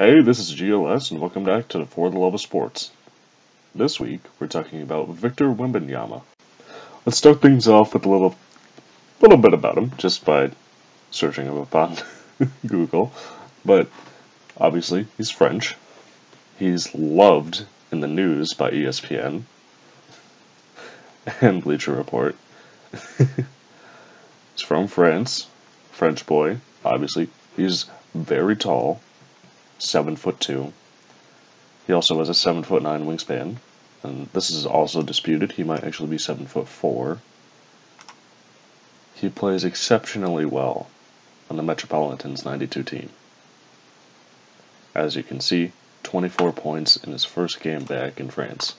Hey, this is GLS, and welcome back to the For the Love of Sports. This week, we're talking about Victor Wembanyama. Let's start things off with a little, little bit about him, just by searching him up on Google. But obviously, he's French. He's loved in the news by ESPN and Bleacher Report. he's from France, French boy, obviously. He's very tall, seven foot two. He also has a seven foot nine wingspan, and this is also disputed. He might actually be seven foot four. He plays exceptionally well on the Metropolitans 92 team. As you can see, 24 points in his first game back in France.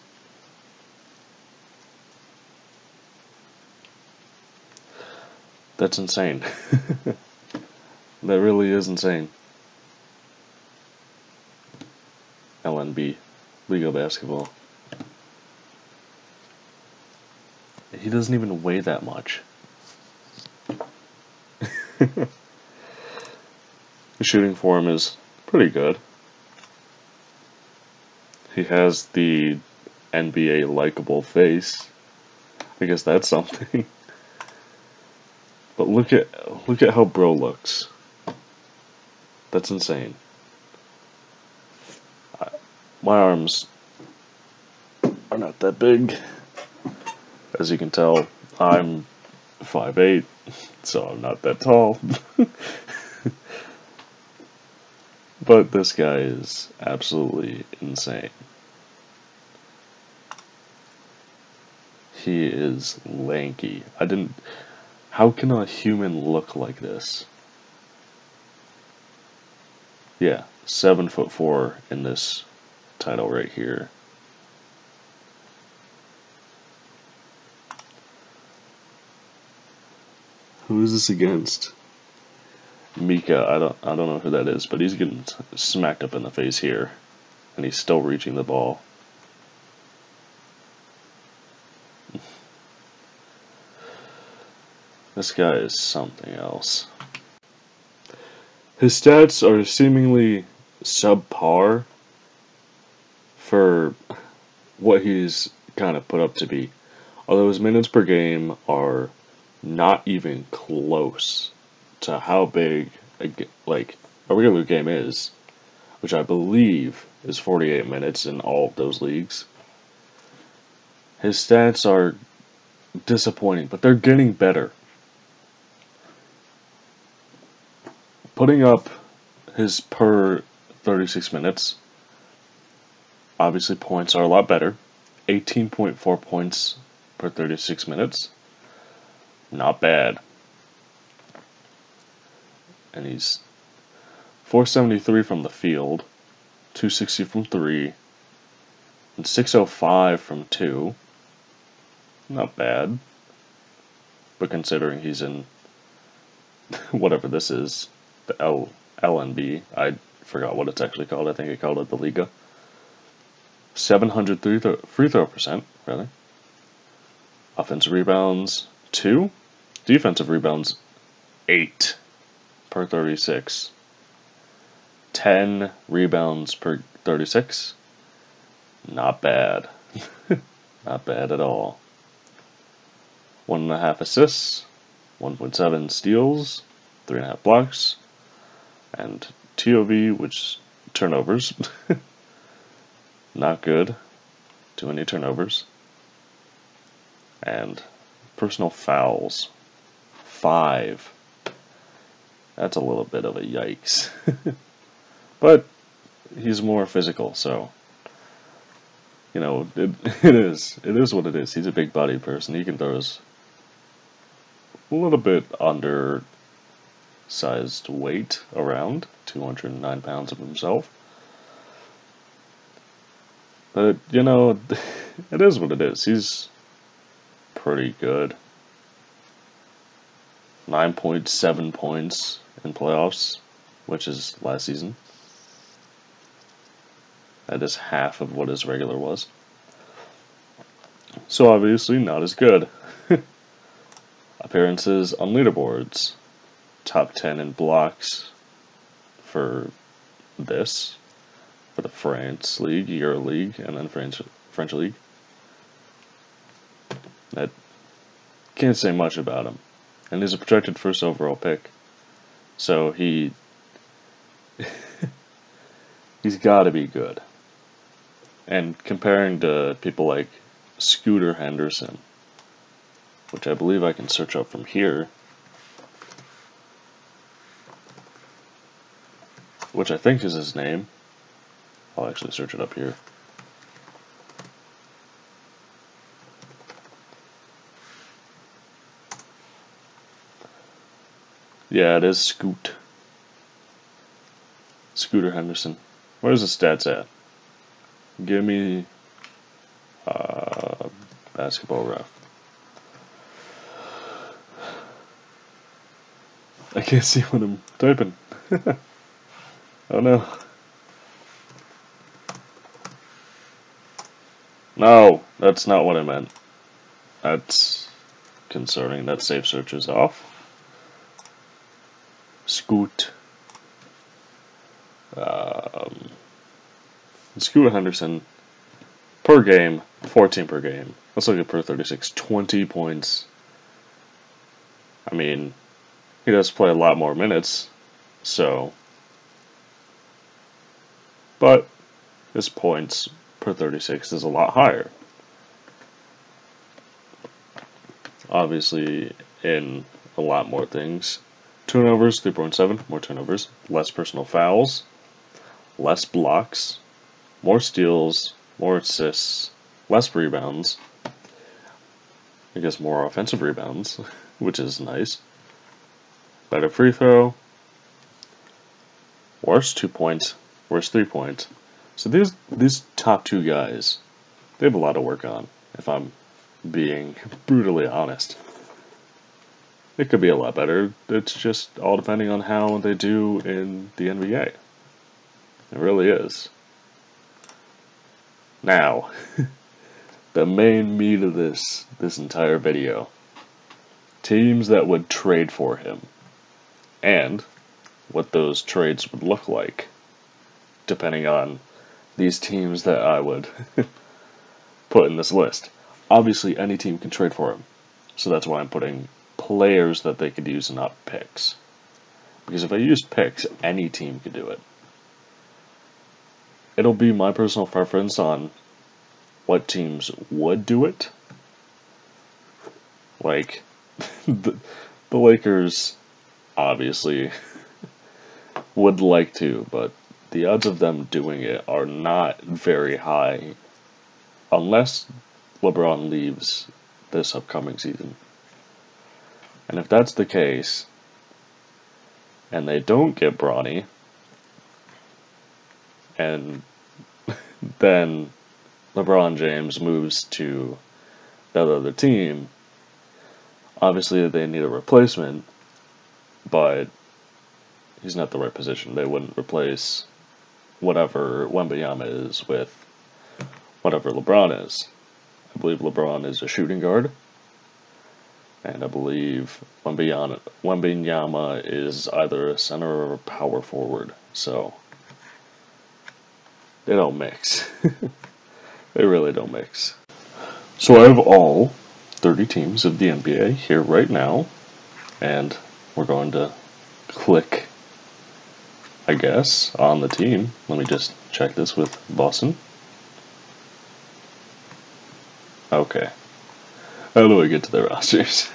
That's insane. that really is insane. LNB, of Basketball. He doesn't even weigh that much. the shooting form is pretty good. He has the NBA likable face. I guess that's something. but look at look at how bro looks. That's insane. My arms are not that big. As you can tell, I'm 5'8", so I'm not that tall. but this guy is absolutely insane. He is lanky. I didn't... How can a human look like this? Yeah, seven foot four in this title right here. Who is this against? Mika, I don't I don't know who that is, but he's getting smacked up in the face here. And he's still reaching the ball. This guy is something else. His stats are seemingly subpar for what he's kind of put up to be. Although his minutes per game are not even close to how big a, like a regular game is, which I believe is 48 minutes in all of those leagues. His stats are disappointing, but they're getting better. putting up his per 36 minutes, obviously points are a lot better. 18.4 points per 36 minutes. Not bad. And he's 473 from the field, 260 from 3, and 605 from 2. Not bad. But considering he's in whatever this is, the L LNB. I forgot what it's actually called. I think I called it the Liga. 700 free throw, free throw percent, rather. Offensive rebounds, 2. Defensive rebounds, 8 per 36. 10 rebounds per 36. Not bad. Not bad at all. 1.5 assists, 1.7 steals, 3.5 blocks, and TOV, which turnovers. Not good. Too many turnovers. And personal fouls. Five. That's a little bit of a yikes. but he's more physical, so you know, it, it is. It is what it is. He's a big bodied person. He can throw his a little bit under sized weight around, 209 pounds of himself. But, you know, it is what it is. He's pretty good. 9.7 points in playoffs, which is last season. That is half of what his regular was. So obviously not as good. Appearances on leaderboards top 10 in blocks for this. For the France League, Euro League, and then French French League. That can't say much about him, and he's a projected first overall pick, so he he's got to be good. And comparing to people like Scooter Henderson, which I believe I can search up from here. Which I think is his name. I'll actually search it up here. Yeah, it is Scoot. Scooter Henderson. Where's the stats at? Give me uh, basketball ref. I can't see what I'm typing. oh no. No, that's not what I meant. That's concerning. That safe search is off. Scoot. Um, Scoot Henderson per game, 14 per game. Let's look at per 36, 20 points. I mean, he does play a lot more minutes, so. But his points per 36 is a lot higher. Obviously, in a lot more things. Turnovers, 3.7, more turnovers. Less personal fouls, less blocks, more steals, more assists, less rebounds. I guess more offensive rebounds, which is nice. Better free throw. Worse two points. Worse three points. So these these top two guys, they have a lot of work on. If I'm being brutally honest, it could be a lot better. It's just all depending on how they do in the NBA. It really is. Now, the main meat of this this entire video. Teams that would trade for him and what those trades would look like, depending on these teams that I would put in this list. Obviously, any team can trade for him, so that's why I'm putting players that they could use, not picks. Because if I use picks, any team could do it. It'll be my personal preference on what teams would do it. Like, the, the Lakers obviously would like to, but the odds of them doing it are not very high unless LeBron leaves this upcoming season. And if that's the case, and they don't get Bronny, and then LeBron James moves to that other team, obviously they need a replacement, but he's not the right position. They wouldn't replace whatever Wembanyama is with whatever LeBron is. I believe LeBron is a shooting guard, and I believe Wembanyama is either a center or a power forward. So they don't mix. they really don't mix. So I have all 30 teams of the NBA here right now, and we're going to click, I guess, on the team. Let me just check this with Boston. Okay. How do I get to the rosters?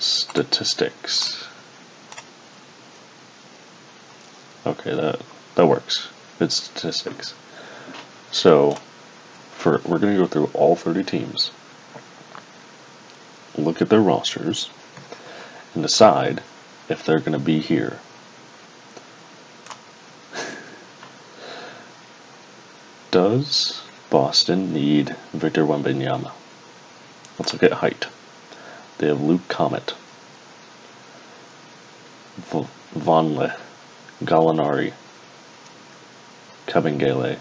Statistics. Okay, that that works. It's statistics. So, for we're going to go through all 30 teams look at their rosters and decide if they're going to be here. Does Boston need Victor Wembanyama? Let's look at height. They have Luke Kornet, v- Vonleh, Gallinari, Gale,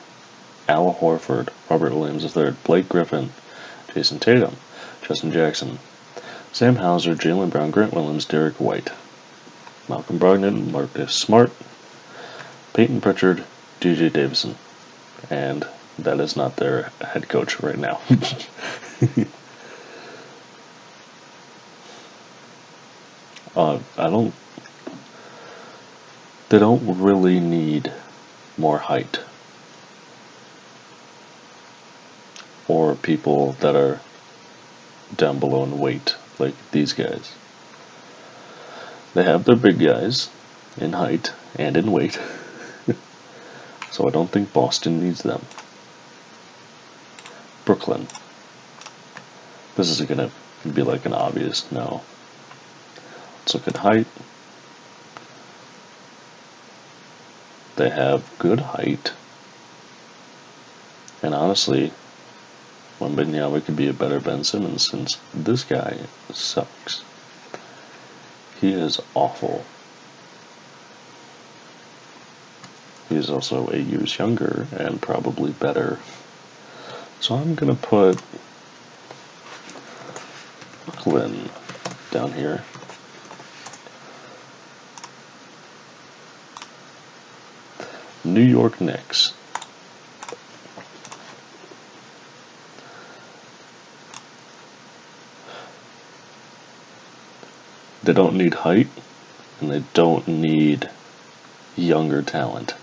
Al Horford, Robert Williams III, Blake Griffin, Jayson Tatum, Justin Jackson, Sam Hauser, Jaylen Brown, Grant Williams, Derrick White, Malcolm Brogdon, Marcus Smart, Payton Pritchard, DJ Davison, and that is not their head coach right now. uh, I don't. They don't really need more height. Or people that are down below in weight, like these guys. They have their big guys in height and in weight. so I don't think Boston needs them. Brooklyn. This is going to be like an obvious no. Let's look at height. They have good height. And honestly, Wembanyama could be a better Ben Simmons since this guy sucks. He is awful. He is also eight years younger and probably better. So I'm gonna put Brooklyn down here. New York Knicks. They don't need height, and they don't need younger talent.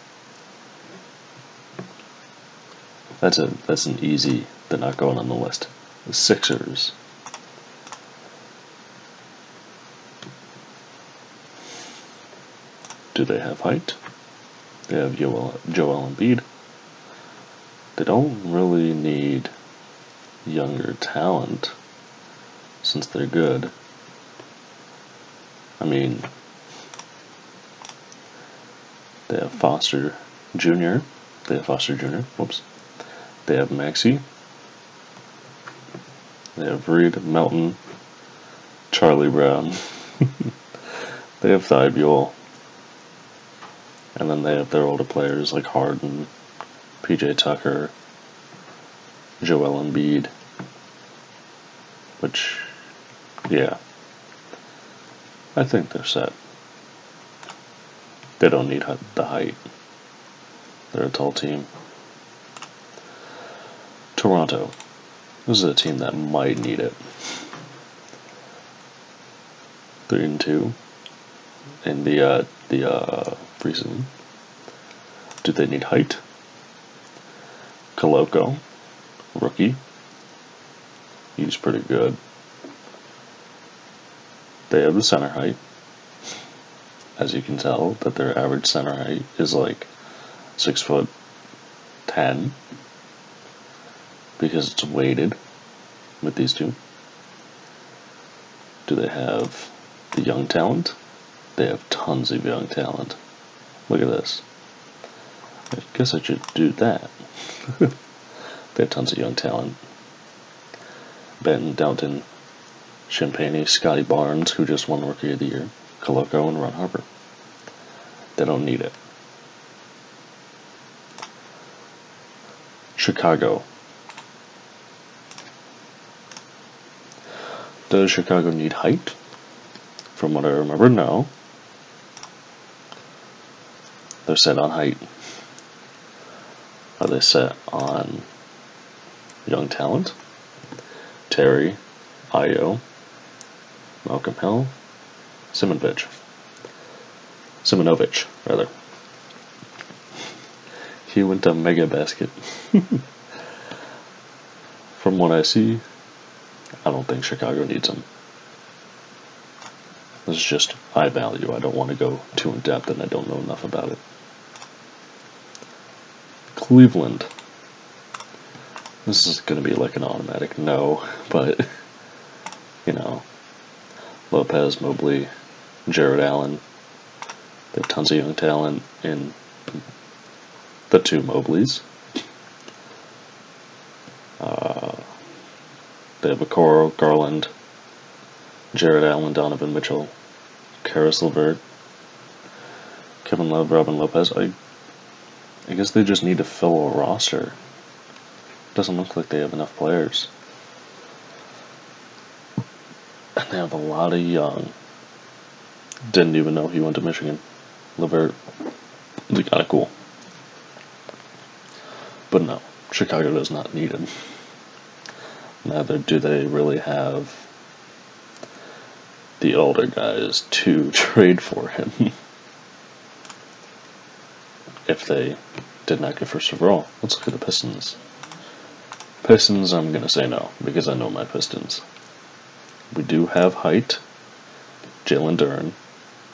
That's a that's an easy. They're not going on the list. The Sixers. Do they have height? They have Joel, Joel Embiid. They don't really need younger talent since they're good. Mean, they have Foster Jr. They have Foster Jr. Whoops. They have Maxey. They have Reed, Melton, Charlie Brown. they have Thybulle. And then they have their older players like Harden, PJ Tucker, Joel Embiid. Which, yeah. I think they're set. They don't need the height. They're a tall team. Toronto. This is a team that might need it. Three and two in the uh, the uh, preseason. Do they need height? Koloko, rookie. He's pretty good. They have the center height. As you can tell, that their average center height is like six foot ten because it's weighted with these two. Do they have the young talent? They have tons of young talent. Look at this. I guess I should do that. they have tons of young talent. Ben Downton, Champagnie, Scottie Barnes, who just won Rookie of the Year, Koloko, and Ron Harper. They don't need it. Chicago. Does Chicago need height? From what I remember, no. They're set on height. Are they set on young talent? Terry, Ayo, Malcolm Hill, Simonovich. Simonovich, rather. He went to Mega Basket. From what I see, I don't think Chicago needs him. This is just high value. I don't want to go too in depth and I don't know enough about it. Cleveland. This is going to be like an automatic no, but, you know, Lopez, Mobley, Jarrett Allen. They have tons of young talent in the two Mobleys. Uh, they have Okoro, Garland, Jarrett Allen, Donovan Mitchell, Caris LeVert, Kevin Love, Robin Lopez. I, I guess they just need to fill a roster. Doesn't look like they have enough players. And they have a lot of young. Didn't even know he went to Michigan. LeVert. It's kind of cool. But no, Chicago does not need him. Neither do they really have the older guys to trade for him. if they did not get first overall. Let's look at the Pistons. Pistons, I'm going to say no, because I know my Pistons. We do have height, Jalen Duren,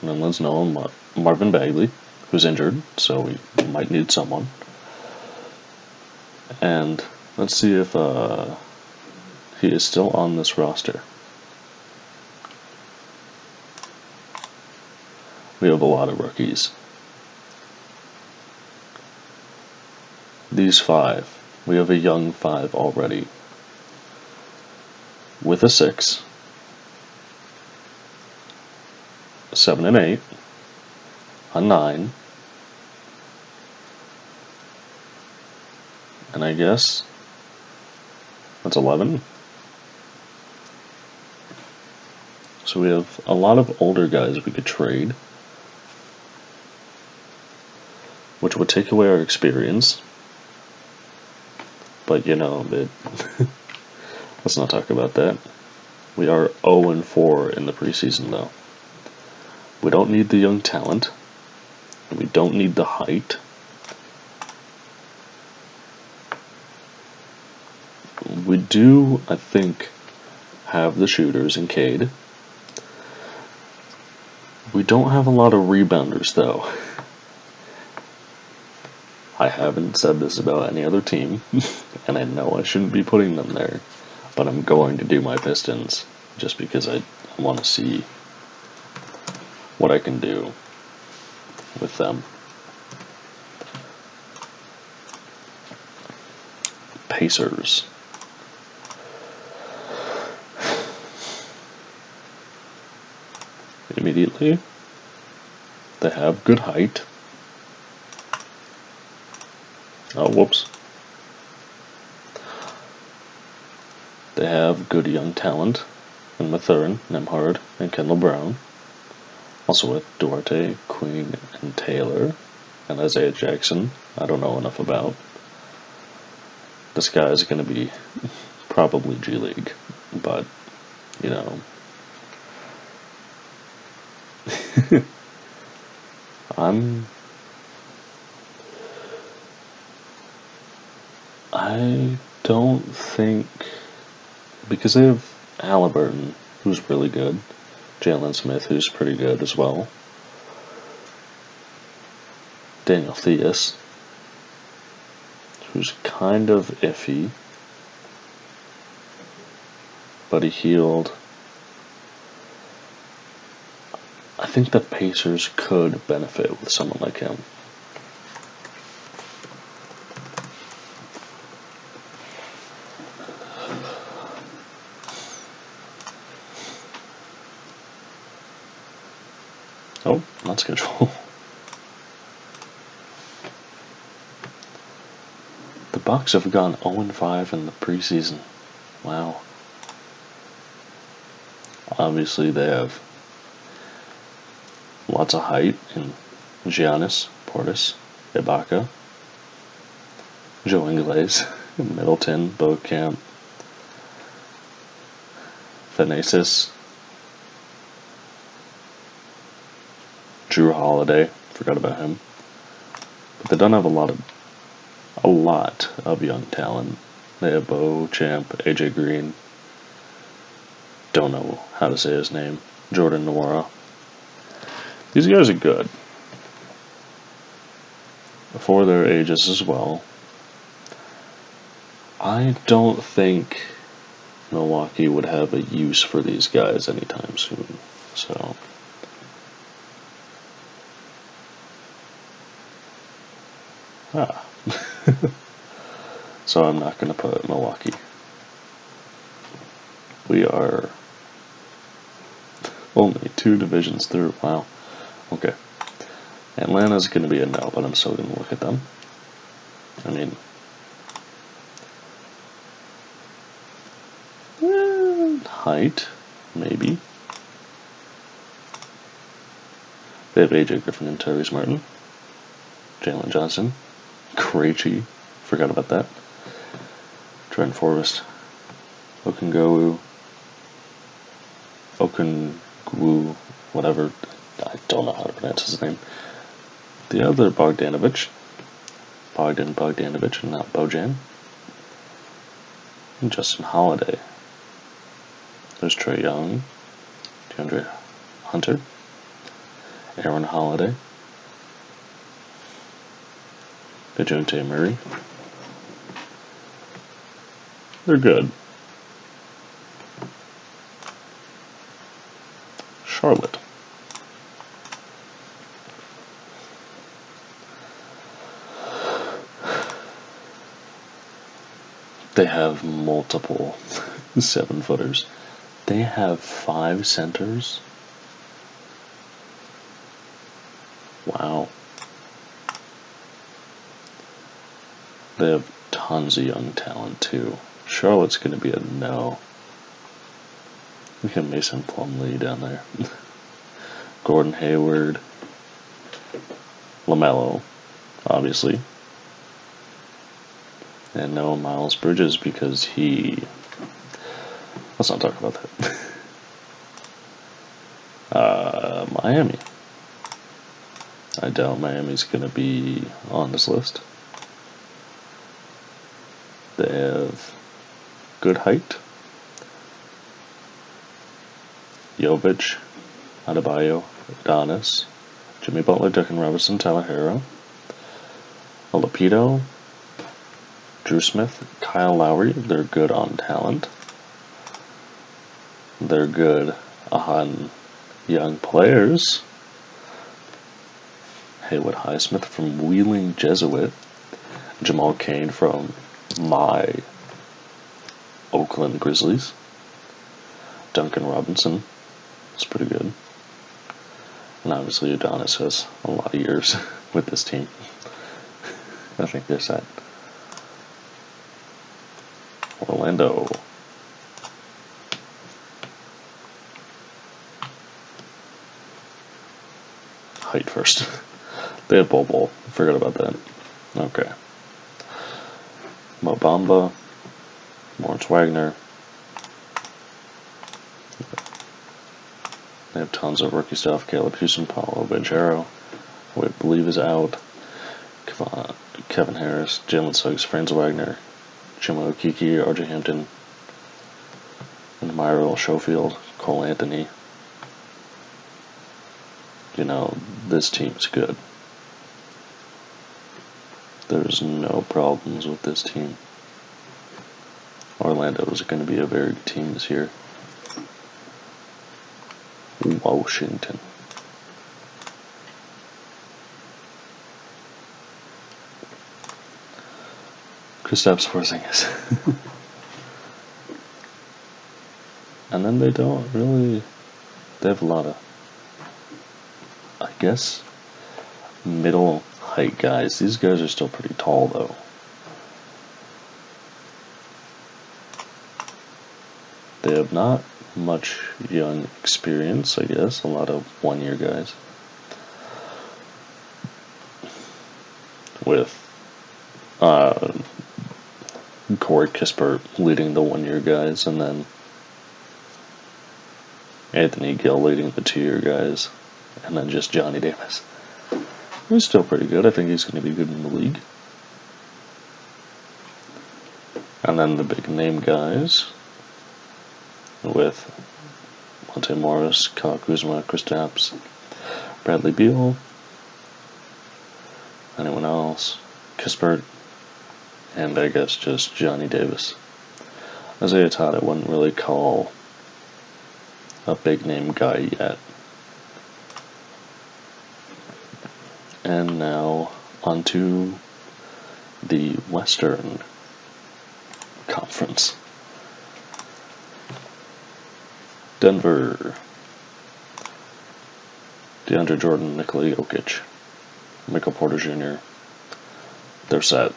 and let's know Mar- Marvin Bagley, who's injured, so we might need someone. And let's see if uh, he is still on this roster. We have a lot of rookies. These five, we have a young five already. With a six, a seven and eight, a nine, and I guess that's 11. So we have a lot of older guys we could trade, which would take away our experience. But you know, it, let's not talk about that. We are 0 and 4 in the preseason, though. We don't need the young talent. We don't need the height. We do, I think, have the shooters in Cade. We don't have a lot of rebounders, though. I haven't said this about any other team, and I know I shouldn't be putting them there, but I'm going to do my Pistons just because I want to see what I can do with them. Pacers. Immediately, they have good height. Oh, whoops. They have good young talent in Mathurin, Nembhard, and Kendall Brown. Also with Duarte, Queen, and Taylor, and Isaiah Jackson. I don't know enough about. This guy is going to be probably G League, but, you know. I'm I don't think because they have Halliburton, who's really good, Jalen Smith, who's pretty good as well, Daniel Theis, who's kind of iffy, but he healed. I think the Pacers could benefit with someone like him. Oh, not schedule. the Have gone 0-5 in the preseason. Wow. Obviously, they have lots of height in Giannis, Portis, Ibaka, Joe Ingles, Middleton, Beauchamp, Thanasis, Jrue Holiday, forgot about him. But they don't have a lot of a lot of young talent. They have Beauchamp, AJ Green. Don't know how to say his name. Jordan Nwora. These guys are good. For their ages as well. I don't think Milwaukee would have a use for these guys anytime soon. So Ah. so I'm not going to put Milwaukee. We are only two divisions through. Wow. Okay. Atlanta's going to be a no, but I'm still going to look at them. I mean, eh, height, maybe. They have AJ Griffin and Tyrese Martin. Jalen Johnson, Krejci, forgot about that. Trent Forrest, Okungowu, Okungwu, whatever. I don't know how to pronounce his name. The other Bogdanovich, Bogdan Bogdanovich, and not Bojan. And Justin Holiday. There's Trae Young, DeAndre Hunter, Aaron Holiday, Dejounte Murray. They're good. Charlotte. They have multiple seven footers. They have five centers. Wow. They have tons of young talent too. Charlotte's going to be a no. We have Mason Plumlee down there. Gordon Hayward. LaMelo, obviously. And no Miles Bridges because he. Let's not talk about that. uh, Miami. I doubt Miami's going to be on this list. They have good height. Jovic, Adebayo, Adonis, Jimmy Butler, Duncan Robinson, Tyler Herro, Oladipo, Dru Smith, Kyle Lowry. They're good on talent. They're good on young players. Haywood Highsmith from Wheeling Jesuit. Jamal Cain from my Oakland Grizzlies. Duncan Robinson it's pretty good. And obviously Adonis has a lot of years with this team. I think they're set. Orlando. Height first. they have Bol. Forgot about that. Okay. Mo Bamba. Moritz Wagner. They have tons of rookie stuff. Caleb Houstan, Paolo Banchero, who I believe is out. Kevin Harris, Jalen Suggs, Franz Wagner, Chuma Okeke, RJ Hampton, and Myral Schofield, Cole Anthony. You know, this team's good. There's no problems with this team. Orlando is going to be a very good team this year. Washington. Kristaps Porzingis. and then they don't really. They have a lot of, I guess, middle height guys. These guys are still pretty tall though. They have not much young experience, I guess. A lot of one year guys. With uh, Corey Kispert leading the one year guys, and then Anthony Gill leading the two year guys, and then just Johnny Davis. He's still pretty good. I think he's going to be good in the league. And then the big name guys with Monte Morris, Kyle Kuzma, Kristaps, Bradley Beal, anyone else, Kispert, and I guess just Johnny Davis. Isaiah Todd, I wouldn't really call a big name guy yet. And now onto the Western Conference. Denver. DeAndre Jordan, Nikola Jokic, Michael Porter Jr. They're set.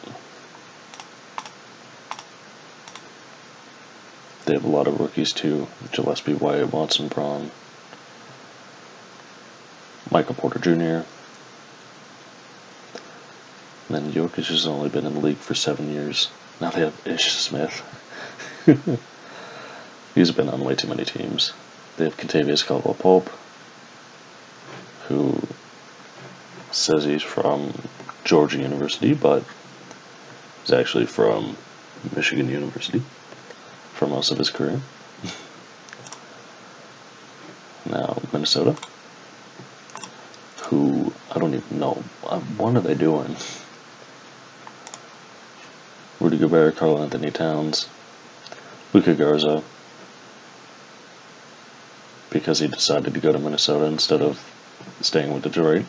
They have a lot of rookies too. Gillespie White, Watson Braun, Michael Porter Jr. And then Jokic has only been in the league for seven years. Now they have Ish Smith. He's been on way too many teams. They have Kentavious Caldwell Pope, who says he's from Georgia University, but is actually from Michigan University for most of his career. now, Minnesota, who I don't even know. Uh, what are they doing? Rudy Gobert, Karl Anthony Towns, Luka Garza, because he decided to go to Minnesota instead of staying with Detroit.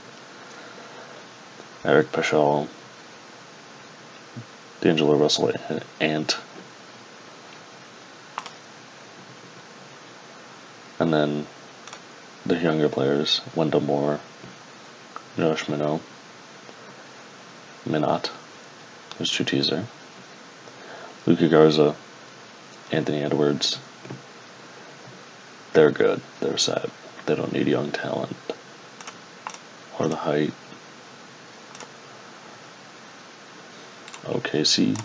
Eric Paschall, D'Angelo Russell, Ant, and then the younger players, Wendell Moore, Josh Minott, Minott, there's two T's Luka Garza, Anthony Edwards, they're good. They're set. They don't need young talent or the height. OKC,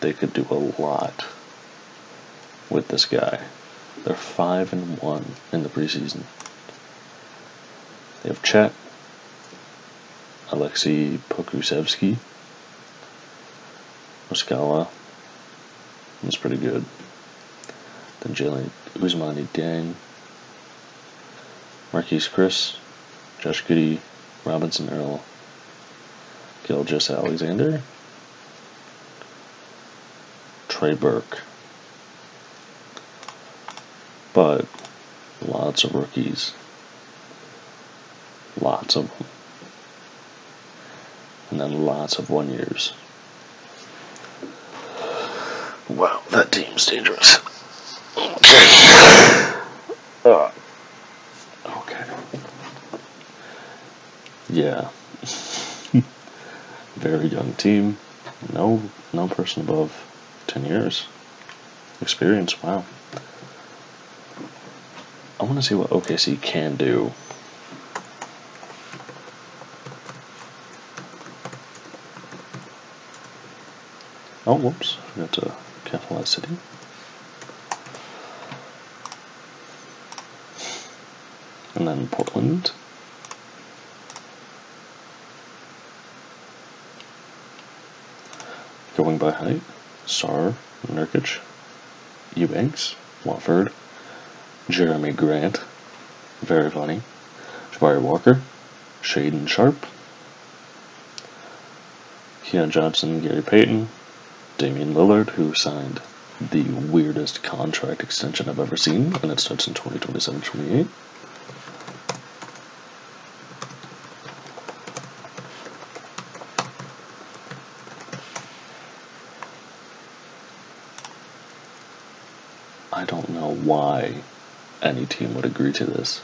they could do a lot with this guy. They're five and one in the preseason. They have Chet, Alexei Pokusevski, Muscala. That's pretty good. Then Jalen Ousmane Dieng, Marquese Chriss, Josh Goody, Robinson Earl, Gilgeous-Alexander, Trey Burke. But lots of rookies. Lots of them. And then lots of one years. Wow, that team's dangerous. Okay. Uh, okay. Yeah. Very young team. No, no person above ten years experience. Wow. I want to see what OKC can do. Oh, whoops. Forgot to capitalize city. And then Portland. Going by height, Sarr, Nurkic, Eubanks, Watford, Jeremy Grant, very funny, Jabari Walker, Shaedon Sharp, Keon Johnson, Gary Payton, Damian Lillard, who signed the weirdest contract extension I've ever seen, and it starts in 2027 28. I don't know why any team would agree to this.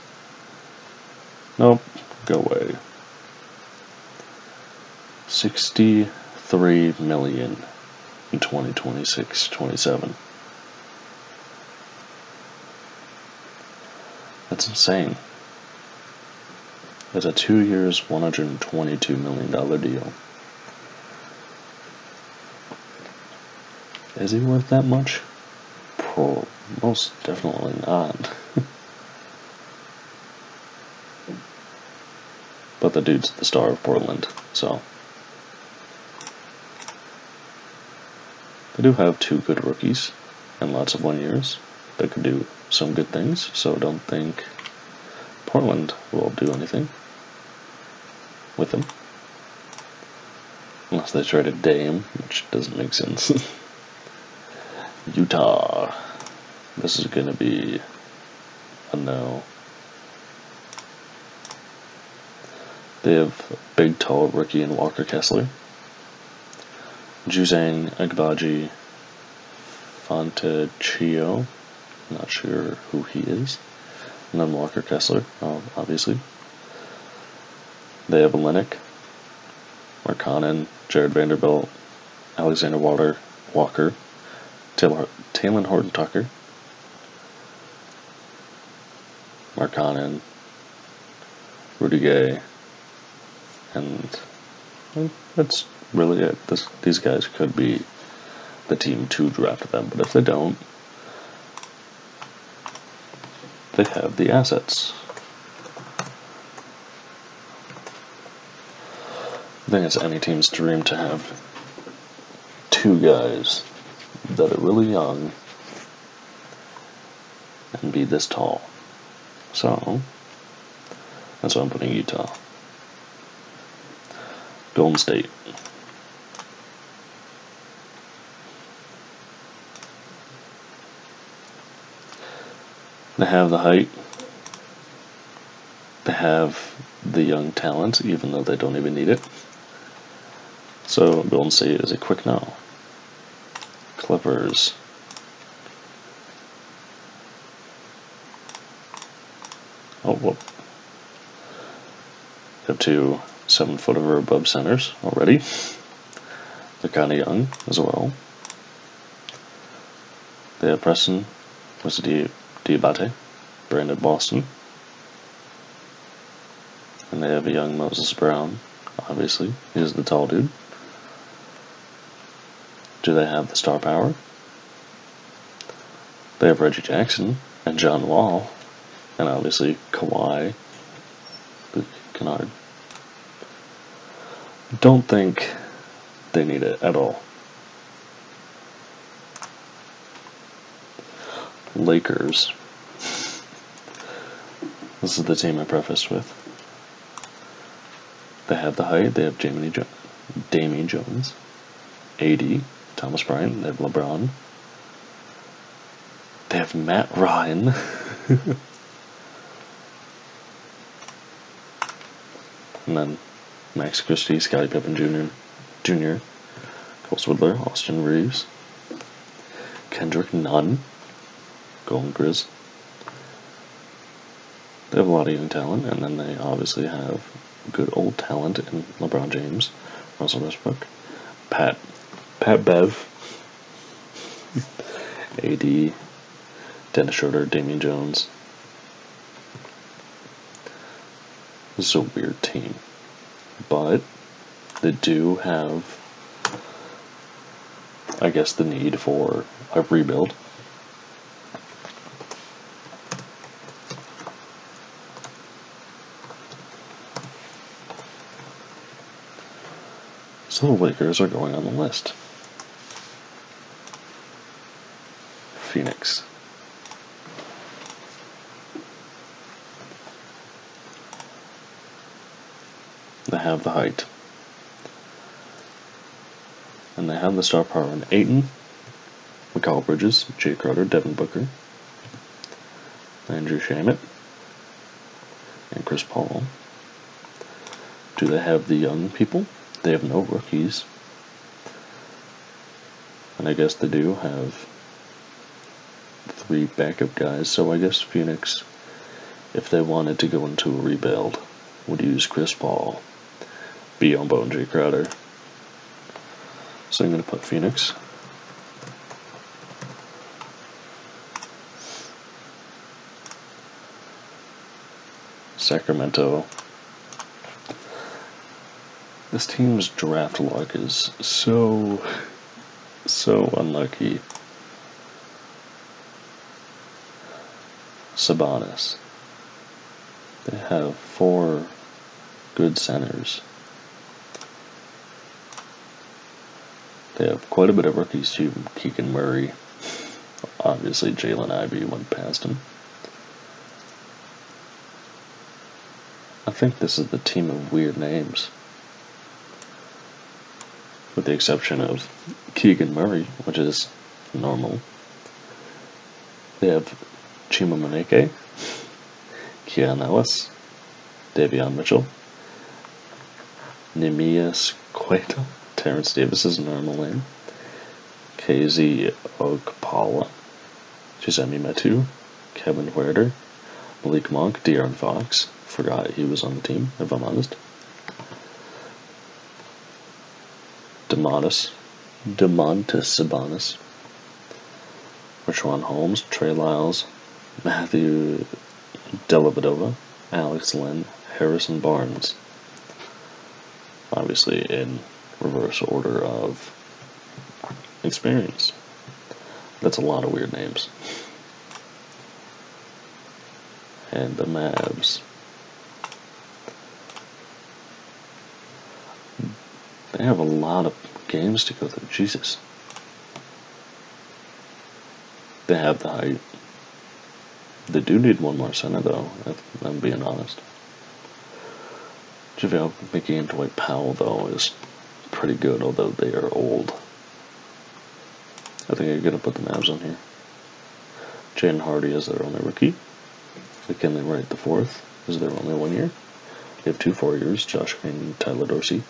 Nope, go away. 63 million in 2026 27. That's insane. That's a two years, $122 million deal. Is he worth that much? Pro- most definitely not. but the dude's the star of Portland, so. Do have two good rookies and lots of one years that could do some good things, so don't think Portland will do anything with them. Unless they try to Dame, which doesn't make sense. Utah. This is going to be a no. They have big, tall rookie in Walker Kessler. Juzang Agbaji Fontecchio. Not sure who he is. And then Walker Kessler, obviously. They have Olynyk, Markkanen, Jarred Vanderbilt, Alexander Water, Walker, Taylor, Horton Tucker, Markkanen, Rudy Gay, and that's really it. This, these guys could be the team to draft them, but if they don't, they have the assets. I think it's any team's dream to have two guys that are really young and be this tall. So, that's why I'm putting Utah. Golden State. They have the height. They have the young talent, even though they don't even need it. So Golden State is a quick no. Clippers. Oh, whoop. Up to seven foot or above centers already. They're kind of young as well. They have Preston, was it Diabate, eh? Brandon Boston. And they have a young Moses Brown, obviously. He's the tall dude. Do they have the star power? They have Reggie Jackson and John Wall, and obviously Kawhi, Kennard. Don't think they need it at all. Lakers. This is the team I prefaced with. They have the height. They have Jamie jo- Jones, AD, Thomas Bryant. They have LeBron. They have Matt Ryan. and then Max Christie, Scottie Pippen Jr., Jr., Cole Swider, Austin Reaves, Kendrick Nunn, Golden Grizz. They have a lot of young talent, and then they obviously have good old talent in LeBron James, Russell Westbrook, Pat, Pat Bev, AD, Dennis Schroeder, Damian Jones. This is a weird team, but they do have, I guess, the need for a rebuild. So the Lakers are going on the list. Phoenix. They have the height. And they have the star power in Ayton, Mikal Bridges, Jae Crowder, Devin Booker, Andrew Shamet, and Chris Paul. Do they have the young people? They have no rookies. And I guess they do have three backup guys, so I guess Phoenix, if they wanted to go into a rebuild, would use Chris Paul, Biyombo, and Jae Crowder. So I'm going to put Phoenix. Sacramento this team's draft luck is so, so unlucky. Sabonis. They have four good centers. They have quite a bit of rookies too. Keegan Murray. Obviously, Jalen Ivey went past him. I think this is the team of weird names with the exception of Keegan Murray, which is normal. They have Chima Moneke, Keon Ellis, Davion Mitchell, Neemias Queta, Terrence Davis's normal name, KZ Okpala, Chisamu Metu, Kevin Huerter, Malik Monk, De'Aaron Fox, forgot he was on the team, if I'm honest. Demontis, Domantas Sabonis, Richaun Holmes, Trey Lyles, Matthew Dellavedova, Alex Len, Harrison Barnes. obviously in reverse order of experience. That's a lot of weird names. And the Mavs. They have a lot of games to go through. Jesus. They have the height. They do need one more center, though, if I'm being honest. JaVale McGee and Dwight Powell, though, is pretty good, although they are old. I think I'm going to put the Mavs on here. Jaden Hardy is their only rookie. McKinley Wright the fourth is their only one year. They have two four years, Josh Green and Tyler Dorsey.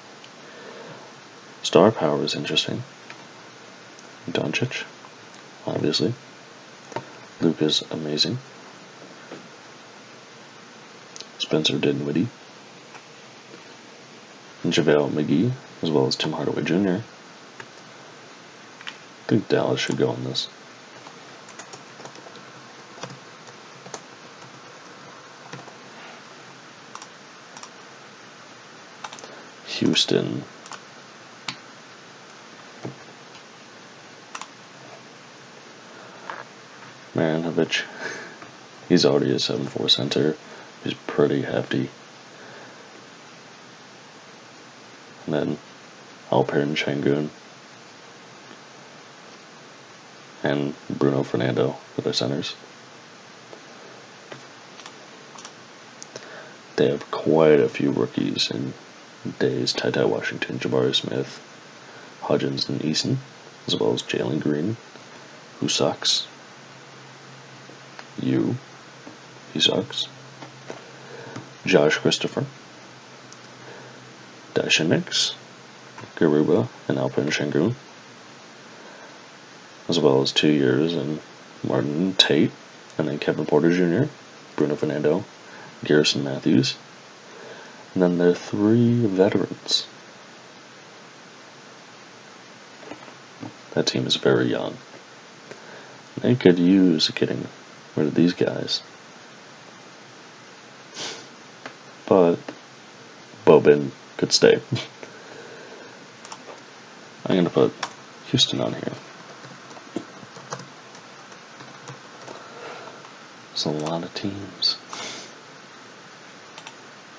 Star power is interesting. Doncic, obviously. Luke is amazing. Spencer Dinwiddie. JaVale McGee, as well as Tim Hardaway Jr. I think Dallas should go on this. Houston. He's already a 7-4 center. He's pretty hefty. And then Alperen Sengun. And Bruno Fernando for their centers. They have quite a few rookies in Days, Ty Ty Washington, Jabari Smith, Hudgins, and Eason, as well as Jalen Green, who sucks. You, he sucks. Josh Christopher, Daisha Nix, Garuba, and Alperen Sengun, as well as two years in Martin Tate, and then Kevin Porter Jr., Bruno Fernando, Garrison Matthews, and then there are three veterans. That team is very young. They could use getting rid of these guys. But Boban could stay. I'm going to put Houston on here. There's a lot of teams.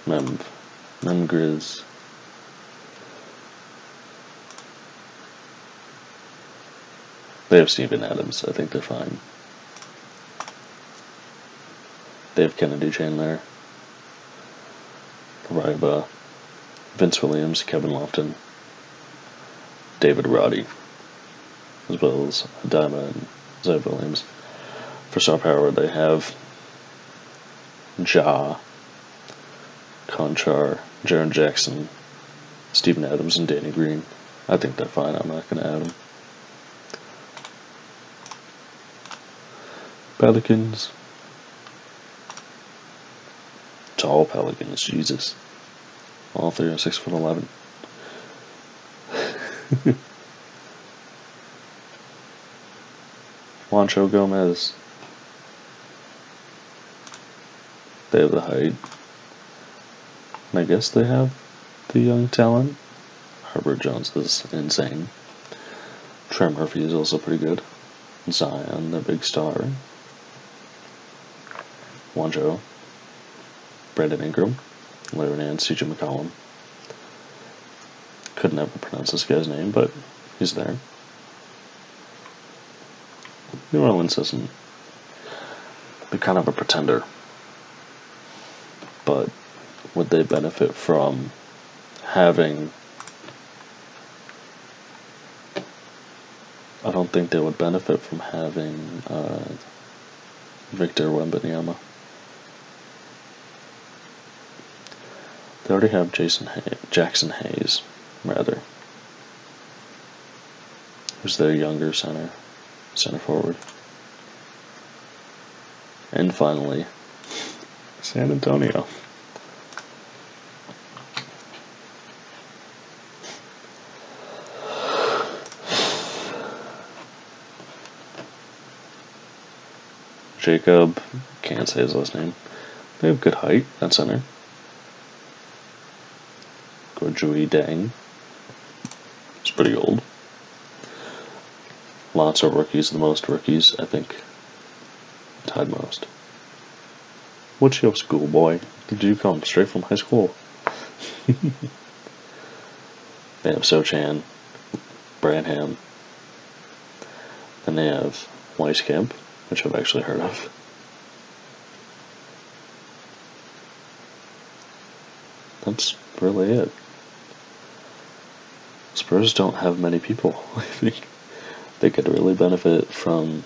Mem Memgriz. They have Steven Adams. I think they're fine. They have Kennedy Chandler. Ryba. Vince Williams, Kevin Lofton, David Roddy, as well as Adama and Zay Williams. For star power, they have Ja, Konchar, Jaren Jackson, Steven Adams, and Danny Green. I think they're fine. I'm not going to add them. Pelicans. Tall Pelicans, Jesus. All three are six foot eleven. Juancho Gomez. They have the height. And I guess they have the young talent. Herbert Jones is insane. Trey Murphy is also pretty good. Zion, the big star. Juancho. Brandon Ingram. Larry Nance, CJ McCollum. Couldn't ever pronounce this guy's name, but he's there. New Orleans isn't. Be kind of a pretender. But would they benefit from having I don't think they would benefit from having uh, Victor Wembanyama. They already have Jason Hay- Jaxson Hayes, rather. Who's their younger center, center forward. And finally, San Antonio. Jacob, can't say his last name. They have good height at center. Jui Dang. It's pretty old. Lots of rookies, the most rookies, I think. Tied most. What's your school, boy? Did you come straight from high school? they have Sochan, Branham. Then they have Wieskamp, which I've actually heard of. That's really it. Spurs don't have many people. I think they could really benefit from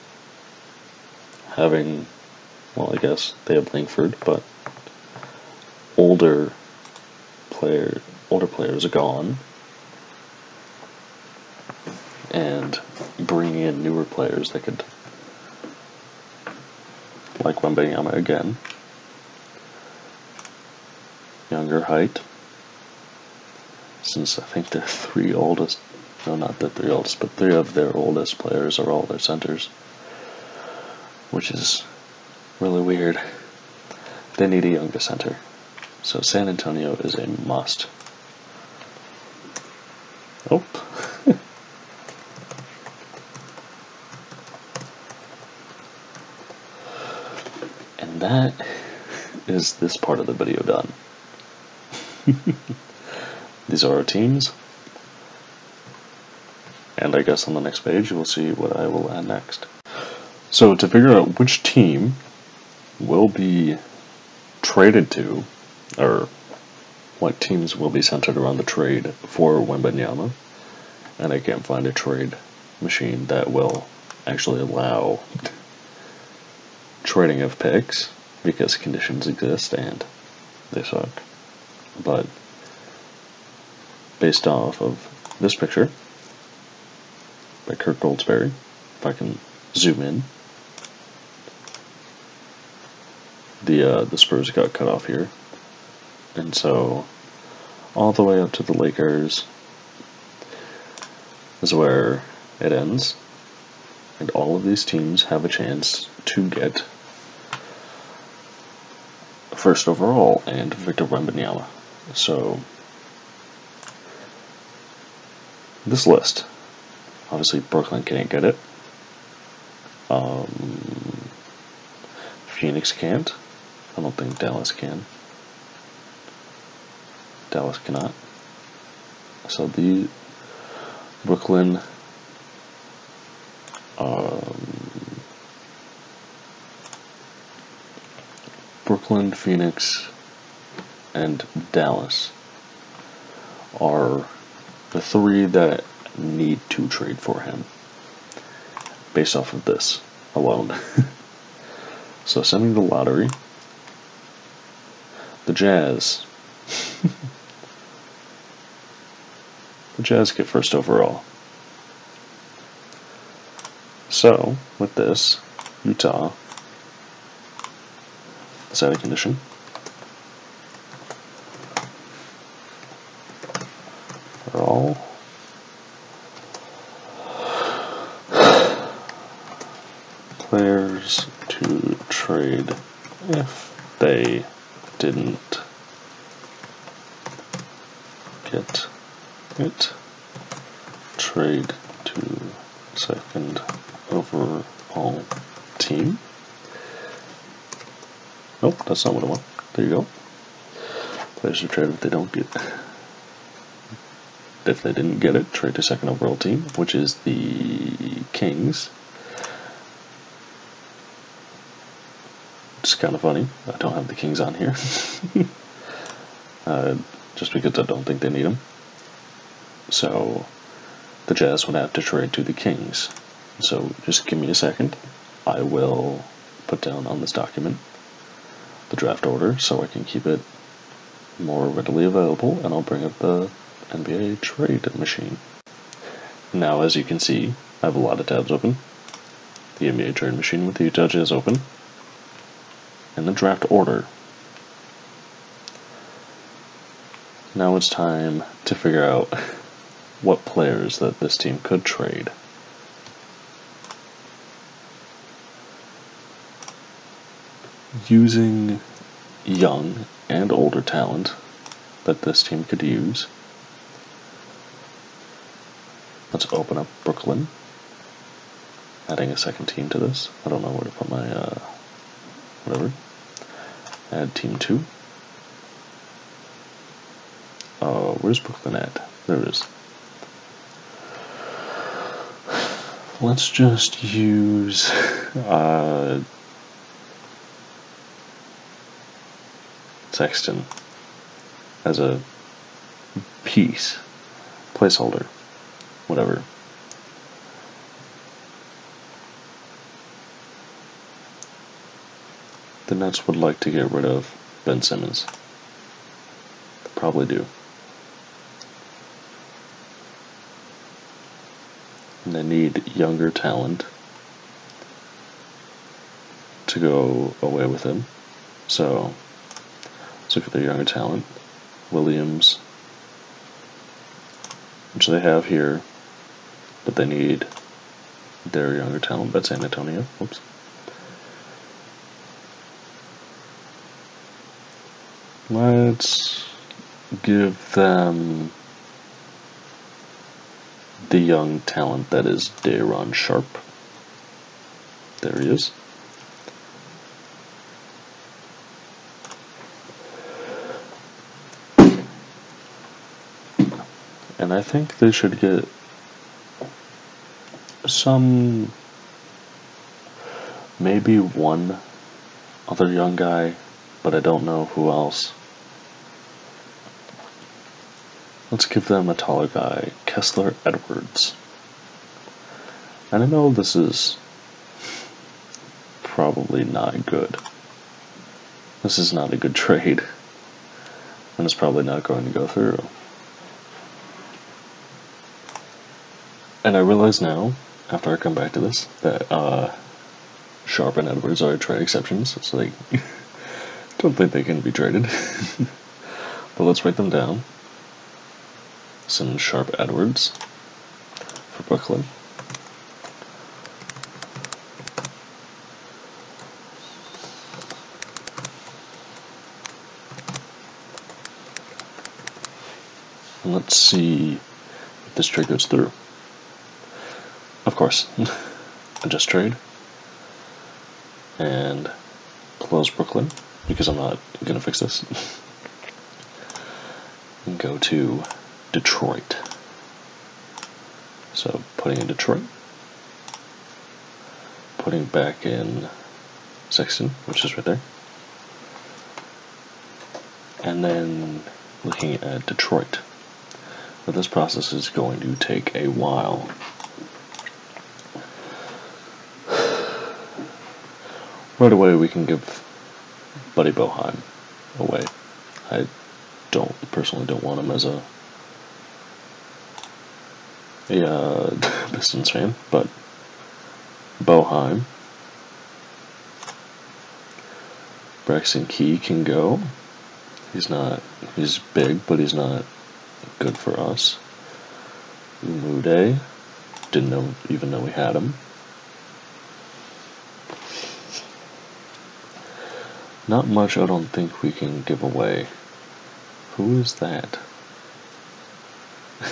having, well, I guess they have Langford, but older player, older players are gone, and bringing in newer players that could, like Wembanyama again, younger height, since I think the three oldest, no, not the three oldest, but three of their oldest players are all their centers, which is really weird. They need a younger center. So San Antonio is a must. Oh. and that is this part of the video done. These are our teams. And I guess on the next page you will see what I will add next. So to figure out which team will be traded to, or what teams will be centered around the trade for Wembanyama, and I can't find a trade machine that will actually allow trading of picks because conditions exist and they suck. But based off of this picture by Kirk Goldsberry, if I can zoom in, the uh, the Spurs got cut off here, and so all the way up to the Lakers is where it ends, and all of these teams have a chance to get first overall and Victor Wembanyama. So this list, obviously Brooklyn can't get it. Um, Phoenix can't. I don't think Dallas can. Dallas cannot. So the Brooklyn, um, Brooklyn, Phoenix, and Dallas are the three that need to trade for him based off of this alone. so sending the lottery, the Jazz. the Jazz get first overall. So, with this, Utah is out condition. Are all players to trade if they didn't get it. Trade to second overall team. Nope, that's not what I want. There you go. Trade if they don't get if they didn't get it, trade to second overall team, which is the Kings. It's kind of funny. I don't have the Kings on here. uh, just because I don't think they need them. So the Jazz would have to trade to the Kings. So just give me a second. I will put down on this document the draft order so I can keep it more readily available and I'll bring up the NBA trade machine. Now as you can see I have a lot of tabs open. The NBA trade machine with the Utah open. And the draft order Now it's time to figure out what players that this team could trade. Using young and older talent that this team could use let's open up Brooklyn. Adding a second team to this. I don't know where to put my, uh, whatever. Add team two. Oh, where's Brooklyn at? There it is. Let's just use uh, Sexton as a piece, placeholder, whatever. The Nets would like to get rid of Ben Simmons. Probably do. And they need younger talent to go away with him. So let's look their younger talent. Williams, which they have here, but they need their younger talent, but San Antonio. Whoops. Let's give them the young talent that is Day'Ron Sharpe. There he is. And I think they should get some, maybe one other young guy, but I don't know who else. Let's give them a taller guy, Kessler Edwards. And I know this is probably not good. This is not a good trade. And it's probably not going to go through. And I realize now, after I come back to this, that uh, Sharpe and Edwards are trade exceptions, so they don't think they can be traded. but let's write them down some Sharpe Edwards for Brooklyn. Let's see if this trade goes through. Course, adjust trade and close Brooklyn because I'm not going to fix this. and go to Detroit. So putting in Detroit, putting back in Sexton, which is right there, and then looking at Detroit. But this process is going to take a while. Right away, we can give Buddy Boeheim away. I don't personally don't want him as a a uh, Pistons fan, but Boeheim. Braxton Key can go. He's not, he's big, but he's not good for us. Umude, didn't know, even know we had him. Not much I don't think we can give away. Who is that?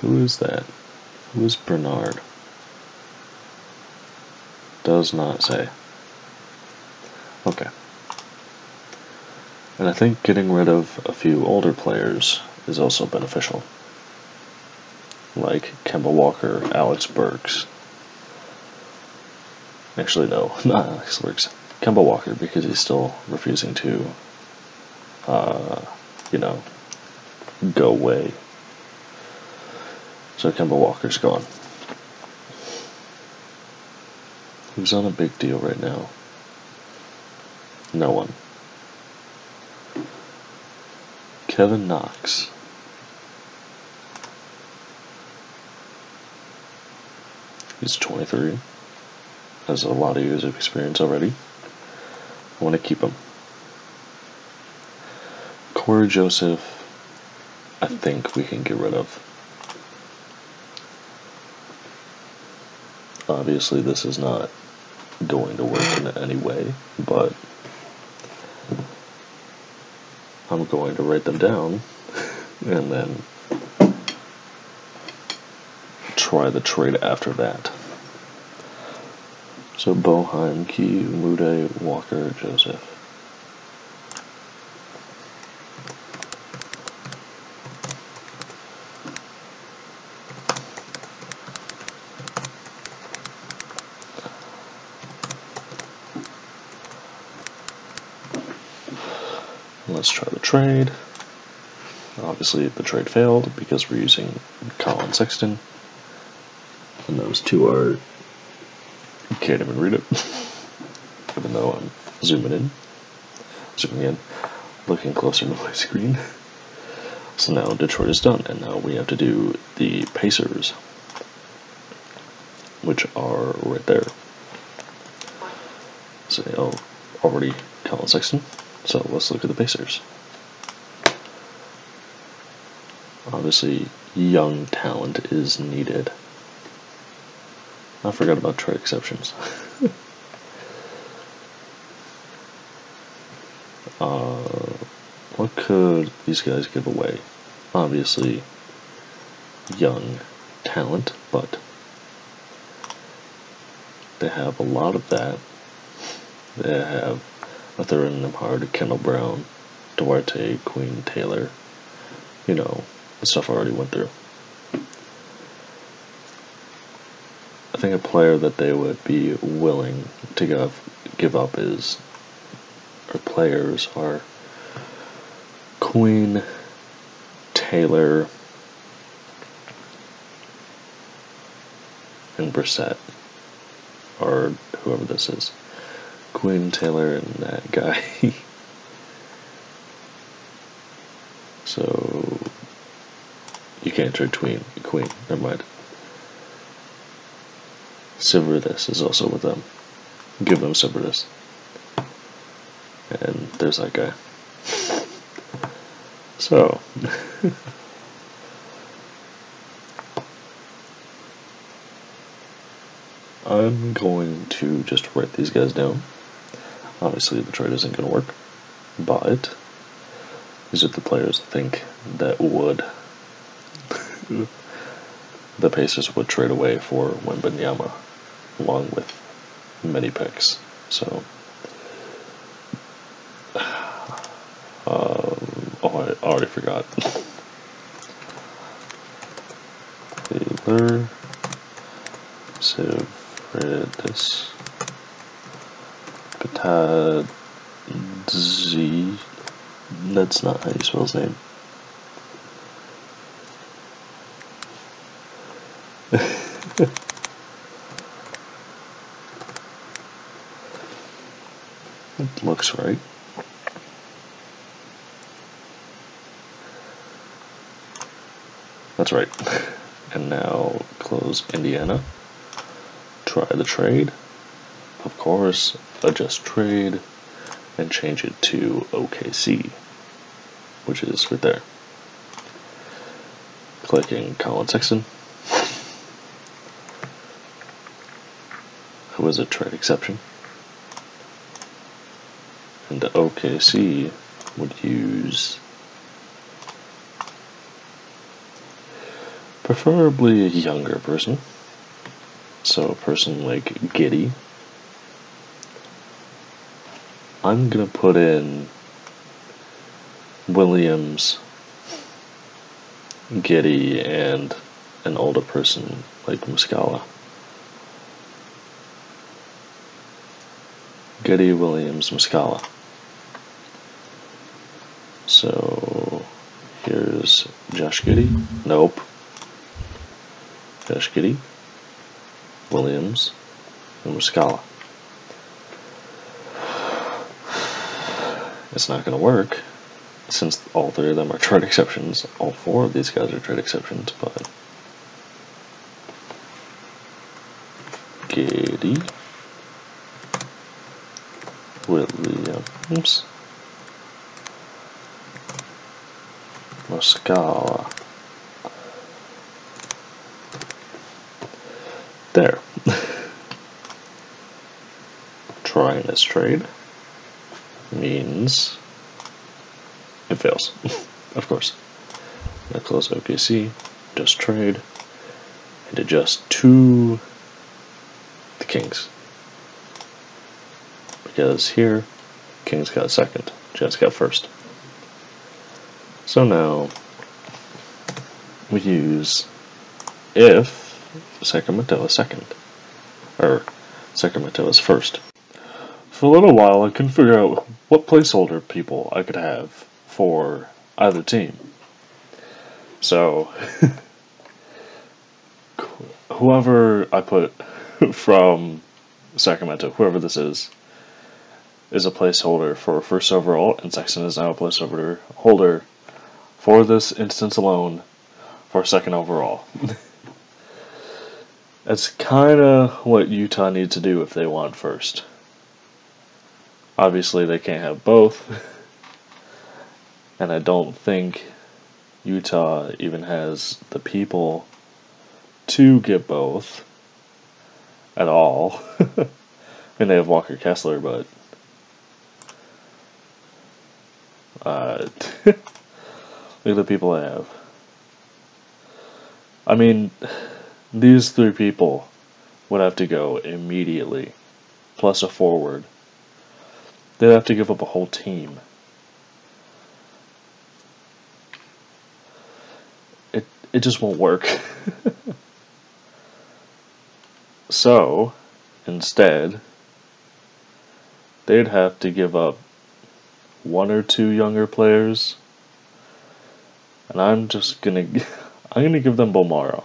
Who is that? Who is Bernard? Does not say. Okay. And I think getting rid of a few older players is also beneficial. Like Kemba Walker, Alex Burks. Actually, no, not Alex Burks. Kemba Walker, because he's still refusing to, uh, you know, go away so Kemba Walker's gone. Who's on a big deal right now? No one. Kevin Knox. He's 23. Has a lot of years of experience already. I want to keep him. Cory Joseph, I think we can get rid of. Obviously, this is not going to work in any way, but I'm going to write them down and then try the trade after that. So Boeheim, Key, Mude, Walker, Joseph. Let's try the trade. Obviously, the trade failed because we're using Collin Sexton. And those two are. You can't even read it. even though I'm zooming in, zooming in, looking closer to my screen. So now Detroit is done, and now we have to do the Pacers, which are right there. So, oh, already Collin Sexton. So let's look at the Pacers. Obviously, young talent is needed. I forgot about trade exceptions. uh, what could these guys give away? Obviously, young talent, but they have a lot of that. They have a third in them hard, Kendall Brown, Duarte, Queen, Taylor. You know, the stuff I already went through. Think a player that they would be willing to give, give up is, or players are Queen, Taylor, and Brissett, or whoever this is. Quinn Taylor and that guy. so you can't trade Queen. Queen. Never mind. Silverdis is also with them. Give them Silverdis. And there's that guy. So. I'm going to just write these guys down. Obviously, the trade isn't going to work, but these are the players I think that would the Pacers would trade away for Wembanyama, along with many picks. So, um, oh, I already forgot. Taylor, Sivridis. Patad Z. That's not how you spell his name. it looks right. That's right. And now close Indiana. Try the trade of course, adjust trade and change it to OKC, which is right there. Clicking Collin Sexton. Who was a trade exception. OKC would use preferably a younger person. So a person like Giddey I'm going to put in Williams, Giddey, and an older person like Muscala. Giddey, Williams, Muscala. So here's Josh Giddey. Nope. Josh Giddey, Williams, and Muscala. it's not going to work since all three of them are trade exceptions. All four of these guys are trade exceptions, but Giddey, Williams, Muscala. There. Trying this trade means it fails, of course. I close OKC, just trade, and adjust to the Kings. Because here, Kings got second, Jazz got first. So now we use if Sacramento is second, or Sacramento is first. For a little while, I couldn't figure out what placeholder people I could have for either team. So, whoever I put from Sacramento, whoever this is, is a placeholder for first overall, and Sexton is now a placeholder holder for this instance alone for second overall. That's kind of what Utah needs to do if they want first. Obviously, they can't have both. and I don't think Utah even has the people to get both at all. I mean, they have Walker Kessler, but. Uh, look at the people I have. I mean, these three people would have to go immediately, plus a forward. They'd have to give up a whole team. It it just won't work. so, instead, they'd have to give up one or two younger players, and I'm just gonna I'm gonna give them Bolmaro.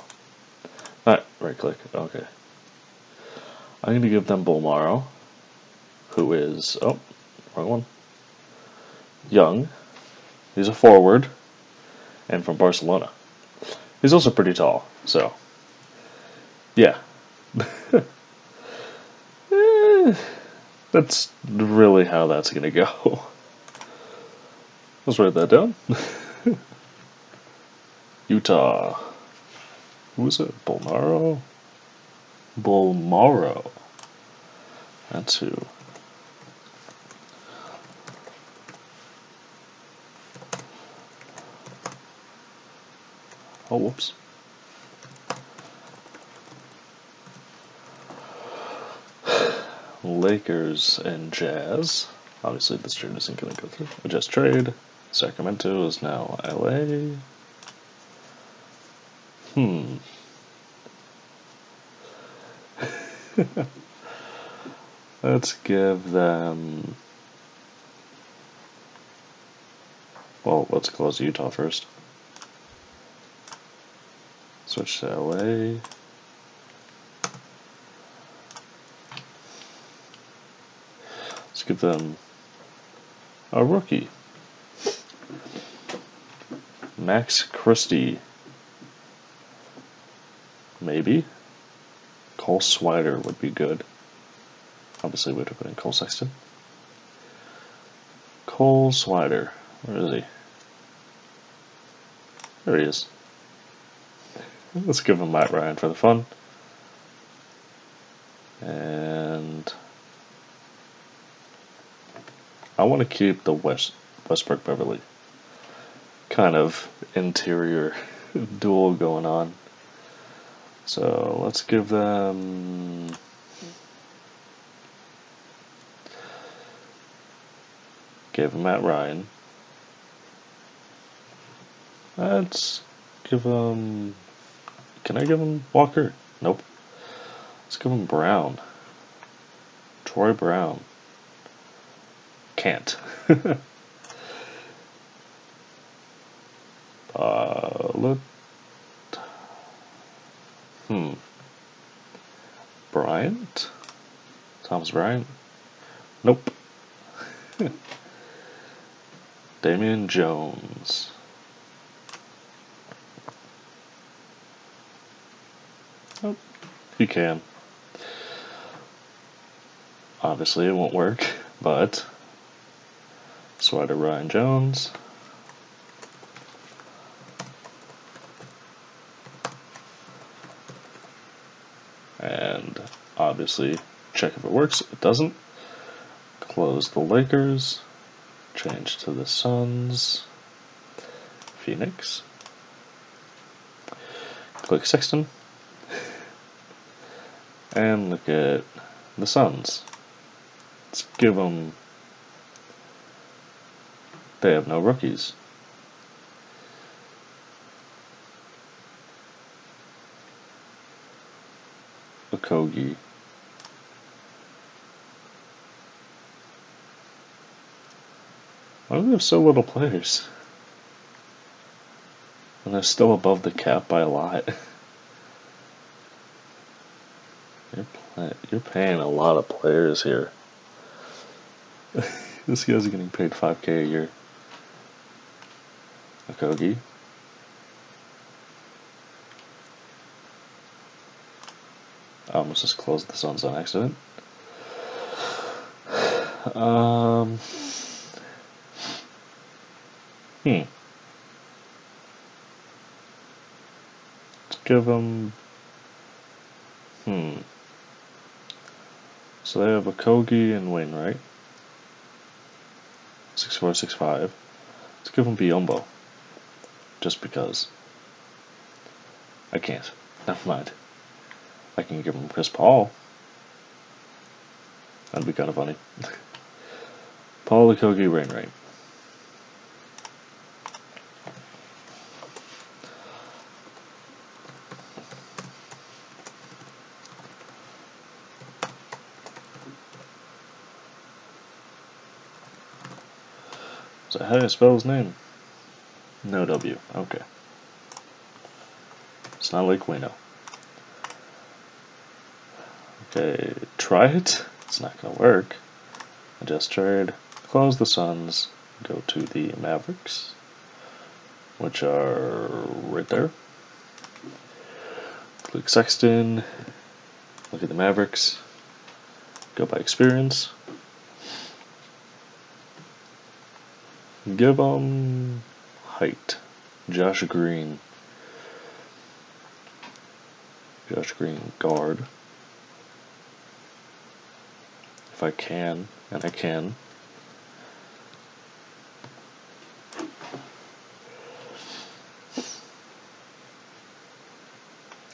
Not right click. Okay. I'm gonna give them Bolmaro, who is oh wrong one. Young. He's a forward, and from Barcelona. He's also pretty tall. So, yeah. Eh, that's really how that's gonna go. Let's write that down. Utah. Who is it? Bolmaro? Bolmaro. That's who. Oh, whoops. Lakers and Jazz. Obviously, this trade isn't going to go through. Just trade. Sacramento is now LA. Hmm. Let's give them. Well, let's close Utah first. Switch to LA. Let's give them a rookie. Max Christie. Maybe. Cole Swider would be good. Obviously, we would have put in Cole Sexton. Cole Swider. Where is he? There he is. Let's give him Matt Ryan for the fun. And I want to keep the West Westbrook Beverley kind of interior duel going on. So let's give them. Give Matt Ryan. Let's give him. Can I give him Walker? Nope. Let's give him Brown. Troy Brown. Can't. uh, let Hmm. Bryant? Bryant? Nope. Damian Jones. Nope. You can. Obviously, it won't work, but. Swider Ryan Jones. and obviously check if it works. It doesn't. Close the Lakers, change to the Suns, Phoenix, click Sexton. And look at the Suns. Let's give them. They have no rookies. Okogie. Why do we have so little players? And they're still above the cap by a lot. You're, you're paying a lot of players here. this guy's getting paid 5k a year. Okogie. I almost just closed the Suns on accident. Um, hmm. Let's give them. Hmm. So they have Okogie and Wainwright. Six four six five. Let's give them Biyombo. Just because. I can't. Never mind. I can give him Chris Paul. That'd be kind of funny. Paul Okogie Wainwright. So how do you spell his name? No W. Okay. It's not like we know. Okay, try it. It's not gonna work. Adjust trade. Close the Suns. Go to the Mavericks, which are right there. Click Sexton. Look at the Mavericks. Go by experience. Give them height. Josh Green. Josh Green guard. If I can, and I can.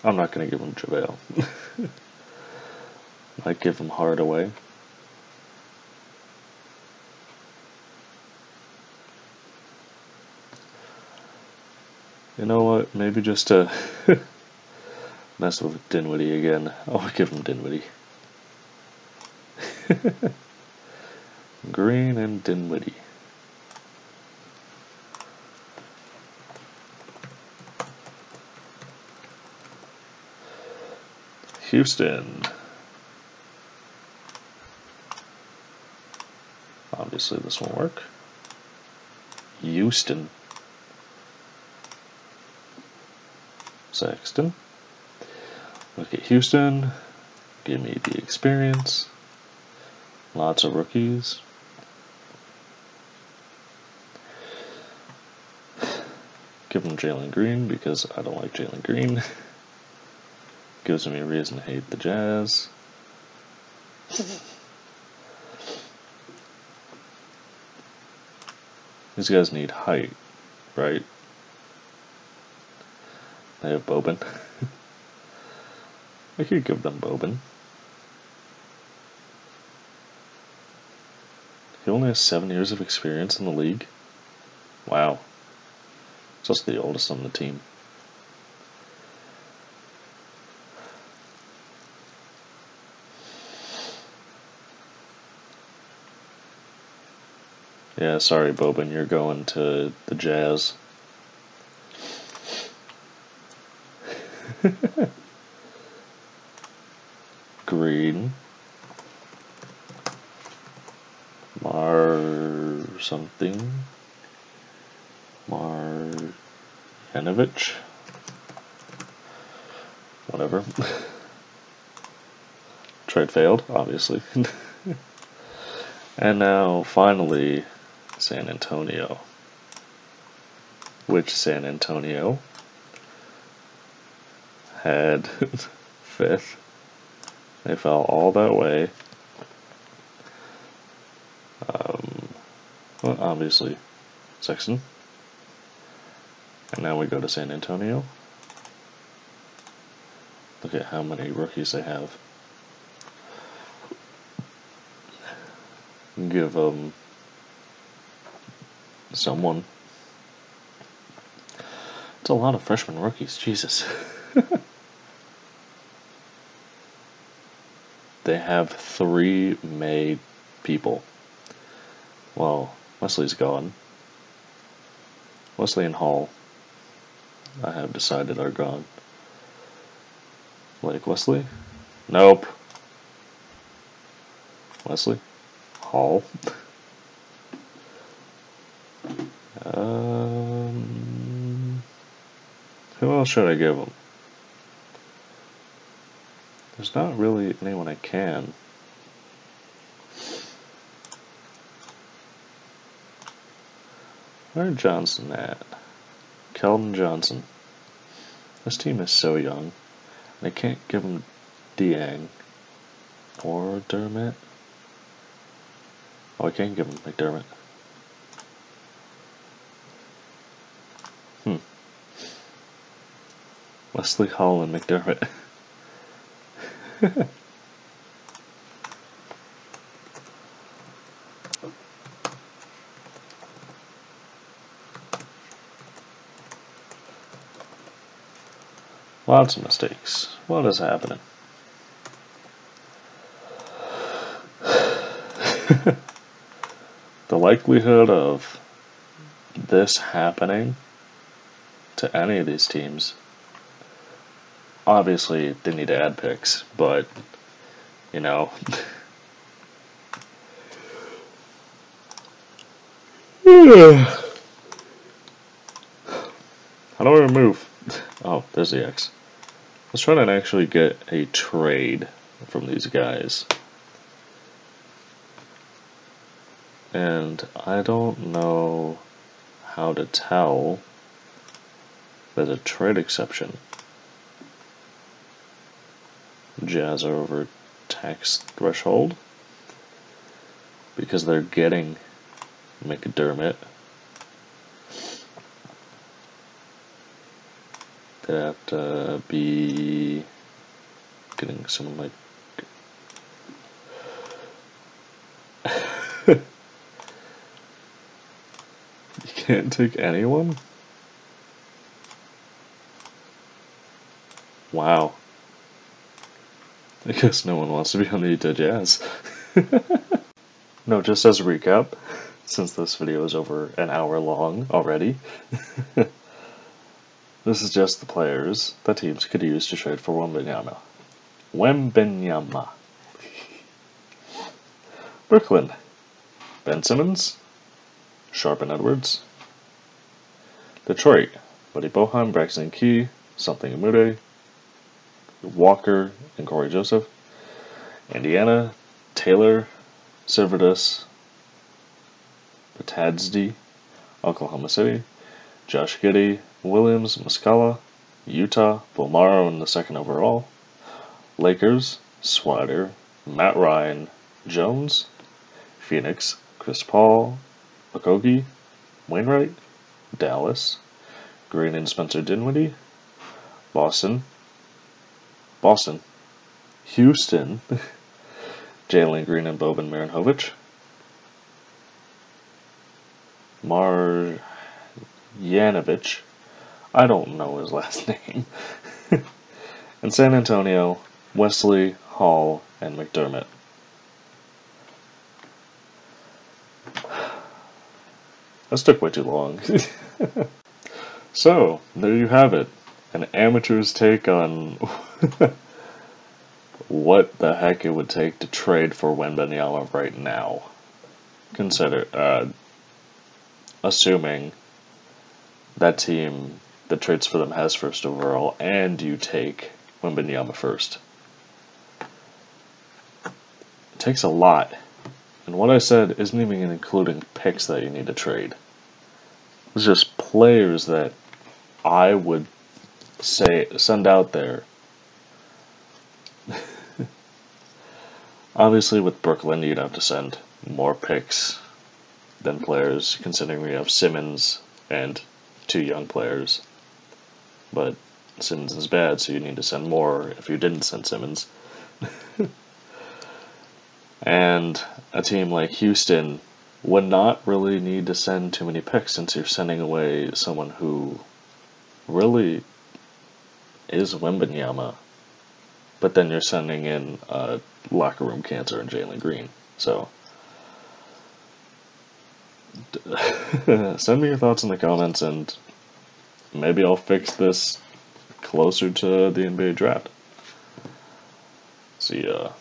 I'm not going to give him JaVale. Might give him Hardaway. You know what? Maybe just to uh, mess with Dinwiddie again. Oh, I'll give him Dinwiddie. Green and Dinwiddie. Houston. Obviously, this won't work. Houston. Sexton. Look at Houston. Give me the experience. Lots of rookies. Give him Jalen Green because I don't like Jalen Green. Gives me a reason to hate the Jazz. These guys need height, right? They have Boban. I could give them Boban. He only has seven years of experience in the league. Wow. Just the oldest on the team. Yeah, sorry, Boban, you're going to the Jazz. Green. Mar Marjanovic. Whatever. Trade failed, obviously. and now, finally, San Antonio. Which San Antonio had fifth. They fell all that way. Obviously, Sexton. And now we go to San Antonio. Look at how many rookies they have. Give um someone. It's a lot of freshman rookies, Jesus. they have three made people. Well, Wesley's gone. Wesley and Hall, I have decided, are gone. Blake Wesley? Nope. Wesley? Hall? um, who else should I give him? There's not really anyone I can. Where Johnson at? Keldon Johnson. This team is so young. I can't give him Dieng or Dermott. Oh, I can give him McDermott. Hmm. Wesley Hall and McDermott. Lots of mistakes. What is happening? the likelihood of this happening to any of these teams obviously they need to add picks, but you know How do I remove? Oh, there's the X. Let's try to actually get a trade from these guys. And I don't know how to tell there's a trade exception. Jazz are over tax threshold because they're getting McDermott. Have to uh, be getting someone like you can't take anyone? Wow. I guess no one wants to be on the Utah Jazz. no, just as a recap, since this video is over an hour long already, this is just the players that teams could use to trade for Wembanyama. Wembenyama. Brooklyn. Ben Simmons. Sharpe and Edwards. Detroit. Buddy Boeheim, Braxton Key, Something Amude, Walker and Cory Joseph. Indiana, Taylor, Servatus, Patadsdy, Oklahoma City, Josh Giddey, Williams, Muscala, Utah, Bolmaro in the second overall, Lakers, Swider, Matt Ryan, Jones, Phoenix, Chris Paul, Okogie, Wainwright, Dallas, Green and Spencer Dinwiddie, Boston, Boston, Houston, Jalen Green and Boban Marjanovic, Marjanovic, I don't know his last name, and San Antonio, Wesley, Hall, and McDermott. This took way too long. so, there you have it. An amateur's take on what the heck it would take to trade for Wembanyama right now. Consider, uh, assuming that team that trades for them has first overall, and you take Wembanyama first. It takes a lot. And what I said isn't even including picks that you need to trade. It's just players that I would say send out there Obviously, with Brooklyn, you'd have to send more picks than players, considering we have Simmons and two young players. But Simmons is bad, so you need to send more if you didn't send Simmons. And a team like Houston would not really need to send too many picks since you're sending away someone who really is Wembanyama. But then you're sending in a locker room cancer and Jalen Green. So send me your thoughts in the comments and maybe I'll fix this closer to the NBA draft. See ya.